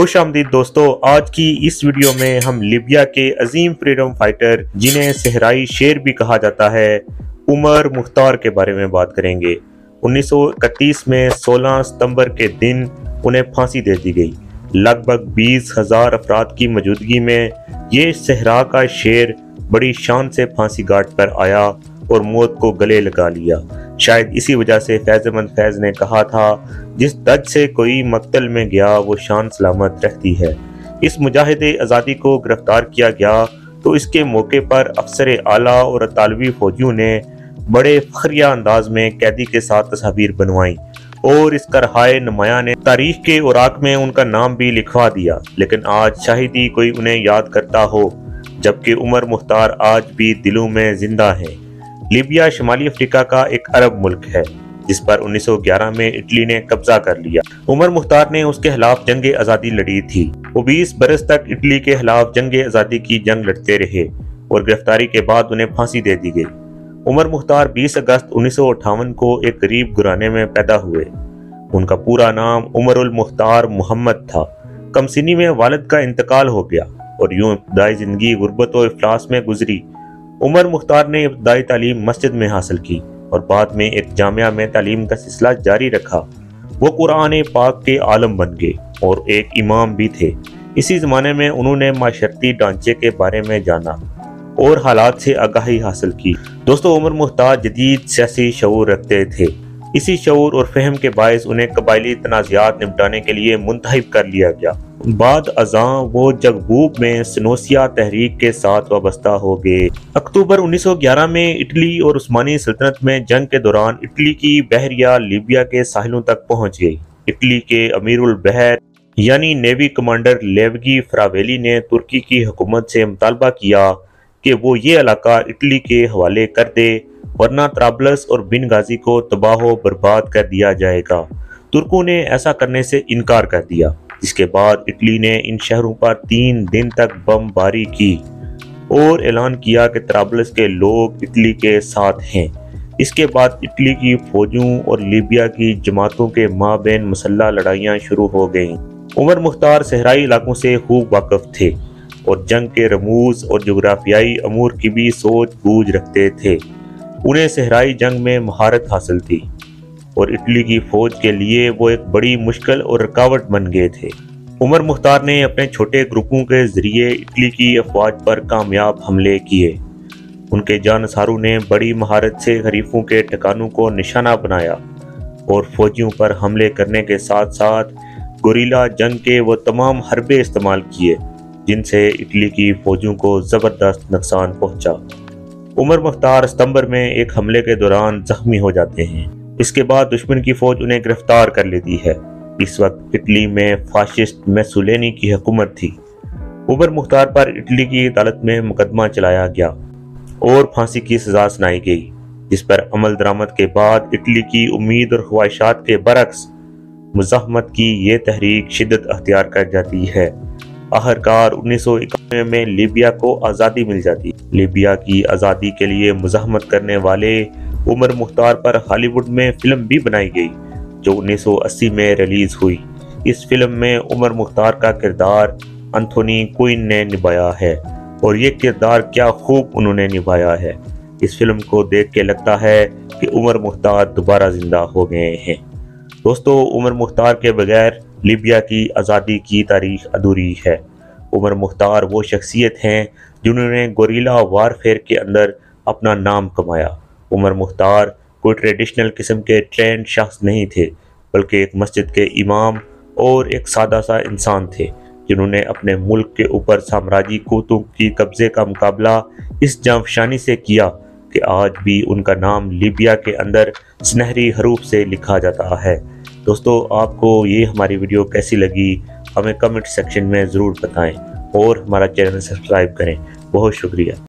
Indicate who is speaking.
Speaker 1: खुश आमदीद दोस्तों, आज की इस वीडियो में हम लिबिया के अजीम फ्रीडम फाइटर जिन्हें सहराई शेर भी कहा जाता है, उमर मुख्तार के बारे में बात करेंगे। 1931 में 16 सितंबर के दिन उन्हें फांसी दे दी गई। लगभग बीस हज़ार अफराद की मौजूदगी में ये सहरा का शेर बड़ी शान से फांसी घाट पर आया और मौत को गले लगा लिया। शायद इसी वजह से फैजमंद फैज ने कहा था, जिस दज से कोई मकतल में गया, वो शान सलामत रहती है। इस मुजाहिद आज़ादी को गिरफ़्तार किया गया तो इसके मौके पर अफसर आला और अतालवी फौजियों ने बड़े फखरिया अंदाज में कैदी के साथ तस्वीर बनवाई और इस करहाय नुमाया ने तारीख के उराक में उनका नाम भी लिखवा दिया। लेकिन आज शायद ही कोई उन्हें याद करता हो, जबकि उमर मुख्तार आज भी दिलों में ज़िंदा है। लीबिया, शुमाली अफ्रीका का एक अरब मुल्क है, जिस पर 1911 में इटली ने कब्जा कर लिया। उमर मुख्तार ने उसके खिलाफ जंग आज़ादी लड़ी थी। वो 20 बरस तक इटली के खिलाफ जंग आज़ादी की जंग लड़ते रहे और गिरफ्तारी के बाद उन्हें फांसी दे दी गई। उमर मुख्तार 20 अगस्त उन्नीस सौ अठावन को एक गरीब गुराने में पैदा हुए। उनका पूरा नाम उमर उल मुख्तार मोहम्मद था। कमसिनी में वालद का इंतकाल हो गया और यूँ इब्तदाई ज़िंदगी गुर्बत और अफलास में गुजरी। उमर मुख्तार ने इब्तदाई तालीम मस्जिद में हासिल की और बाद में एक जामिया में तालीम का सिलसिला जारी रखा। वो कुरान पाक के आलम बन गए और एक इमाम भी थे। इसी ज़माने में उन्होंने माशरती ढांचे के बारे में जाना और हालात से आगाही हासिल की। दोस्तों, उमर मुख्तार जदीद सियासी शूर रखते थे। इसी शूर और फहम के बायस उन्हें कबायली तनाज़ात निपटाने के लिए मुंतब कर लिया गया। बाद अजा वो जगबूब में सनोसिया तहरीक के साथ वाबस्ता हो गए। अक्टूबर 1911 में इटली और उस्मानी सल्तनत में जंग के दौरान इटली की बहरिया लीबिया के साहिलों तक पहुँच गई। इटली के अमीरुल बहर, यानी नेवी कमांडर लेवगी फ्रावेली ने तुर्की की हुकूमत से मुतालबा किया कि वो ये इलाका इटली के हवाले कर दे वरना त्राबलस और बिन गाजी को तबाह बर्बाद कर दिया जाएगा। तुर्कों ने ऐसा करने से इनकार कर दिया। जिसके बाद इटली ने इन शहरों पर तीन दिन तक बमबारी की और ऐलान किया कि त्राबलस के लोग इटली के साथ हैं। इसके बाद इटली की फौजों और लीबिया की जमातों के माबेन मसल्ला लड़ाइयाँ शुरू हो गईं। उमर मुख्तार सहराई इलाकों से खूब वाकफ थे और जंग के रमूज और जोग्राफियाई अमूर की भी सोच बूझ रखते थे। उन्हें सहराई जंग में महारत हासिल थी और इटली की फौज के लिए वो एक बड़ी मुश्किल और रुकावट बन गए थे। उमर मुख्तार ने अपने छोटे ग्रुपों के ज़रिए इटली की अफवाज पर कामयाब हमले किए। उनके जानसारों ने बड़ी महारत से हरीफों के ठिकानों को निशाना बनाया और फौजियों पर हमले करने के साथ साथ गुरीला जंग के वो तमाम हरबे इस्तेमाल किए, जिनसे इटली की फौजों को ज़बरदस्त नुकसान पहुँचा। उमर मुख्तार सितंबर में एक हमले के दौरान जख्मी हो जाते हैं। इसके बाद दुश्मन की फौज उन्हें गिरफ़्तार कर लेती है। इस वक्त इटली में फाशिस्ट मैसुलेनी की हुकूमत थी। उमर मुख्तार पर इटली की अदालत में मुकदमा चलाया गया और फांसी की सजा सुनाई गई, जिस पर अमल दरामद के बाद इटली की उम्मीद और ख्वाहिशात के बरक्स मुजामत की ये तहरीक शिदत अख्तियार कर जाती है। आखिरकार उन्नीस सौ इक्यानवे में लीबिया को आज़ादी मिल जाती। लीबिया की आज़ादी के लिए मुजामत करने वाले उमर मुख्तार पर हॉलीवुड में फ़िल्म भी बनाई गई, जो 1980 में रिलीज़ हुई। इस फ़िल्म में उमर मुख्तार का किरदार अंथोनी क्वीन ने निभाया है, और ये किरदार क्या खूब उन्होंने निभाया है। इस फ़िल्म को देख के लगता है कि उमर मुख्तार दोबारा ज़िंदा हो गए हैं। दोस्तों, उमर मुख्तार के बगैर लीबिया की आज़ादी की तारीख अधूरी है। उमर मुख्तार वो शख्सियत हैं जिन्होंने गोरीला वारफेयर के अंदर अपना नाम कमाया। उमर मुख्तार कोई ट्रेडिशनल किस्म के ट्रेंड शख्स नहीं थे, बल्कि एक मस्जिद के इमाम और एक सादा सा इंसान थे, जिन्होंने अपने मुल्क के ऊपर साम्राज्य कोतों की कब्जे का मुकाबला इस जाफशानी से किया कि आज भी उनका नाम लीबिया के अंदर सुनहरी हरूफ से लिखा जाता है। दोस्तों, आपको ये हमारी वीडियो कैसी लगी, हमें कमेंट सेक्शन में ज़रूर बताएँ और हमारा चैनल सब्सक्राइब करें। बहुत शुक्रिया।